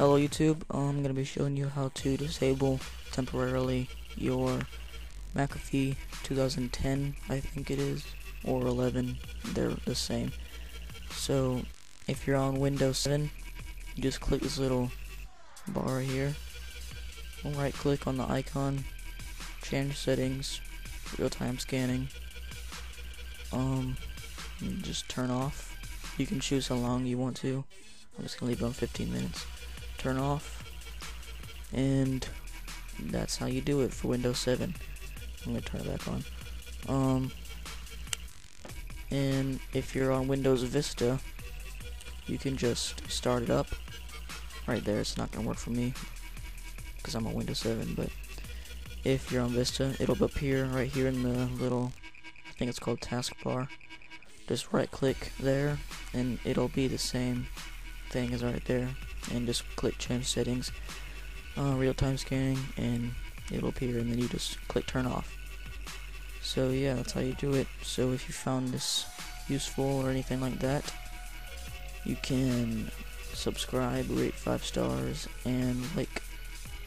Hello YouTube, um, I'm going to be showing you how to disable temporarily your McAfee 2010, I think it is, or 11, they're the same. So, if you're on Windows 7, you just click this little bar here, right click on the icon, change settings, real-time scanning, um, just turn off. You can choose how long you want to. I'm just gonna leave it on 15 minutes turn off. And that's how you do it for Windows 7 I'm gonna turn it back on. Um and if you're on Windows Vista you can just start it up right there. It's not gonna work for me because I'm on Windows 7 but if you're on Vista it'll appear right here in the little I think it's called taskbar. Just right click there and it'll be the same thing as right there and just click change settings uh, real-time scanning and it'll appear and then you just click turn off. So yeah that's how you do it. So if you found this useful or anything like that you can subscribe rate five stars and like.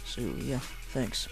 So yeah thanks